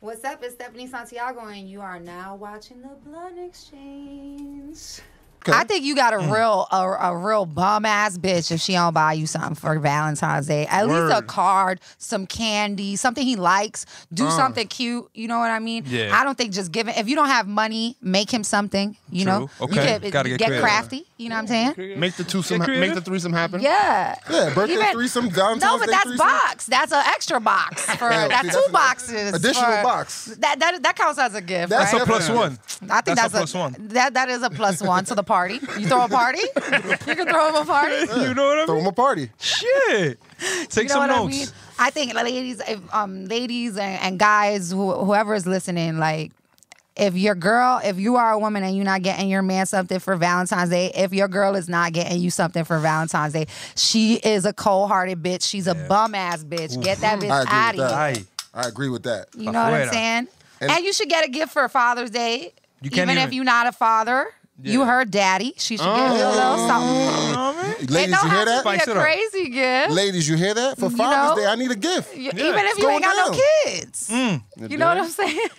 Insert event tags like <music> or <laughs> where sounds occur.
What's up? It's Stephanie Santiago, and you are now watching the Blunt Xchange. I think you got a mm. real a, a real bum ass bitch if she don't buy you something for Valentine's Day. At least a card, some candy, something he likes. Do uh. something cute. You know what I mean? Yeah. I don't think just giving. If you don't have money, make him something. You know. True. You Okay. can- Gotta get get crafty. You know what I'm saying? Make the two some, Get make the threesome happen. Yeah. Yeah, birthday Even- threesome, Valentine's No, but Day that's threesome. box. That's an extra box <laughs> for Yeah, that's see, two that's boxes. additional for- box. That that that counts as a gift. That's right? A plus one. I think That's that's, a plus one. That that is a plus one to the party. <laughs> You throw a party. you can throw him a party. <laughs> You know what I mean? Throw mean? them a party. Shit. <laughs> Take You know some what notes. I mean? I think ladies, if, um, ladies and, and guys, who, whoever is listening, like. If your girl, if you are a woman and you're not getting your man something for Valentine's Day, if your girl is not getting you something for Valentine's Day, she is a cold-hearted bitch. She's a bum ass bitch. Get that bitch I agree out with of that. here. I agree with that. You know what I'm saying? And, And- you should get a gift for Father's Day. You can't even, if you're not a father. You heard daddy. She should get you a little oh. something. You know what I mean? It Ladies, you hear that? be Spice a it crazy gift. Ladies, you hear that? For You Father's know? Day, I need a gift. You- Yeah, even if it's you ain't going got no down. kids. Mm. You know what I'm saying? <laughs>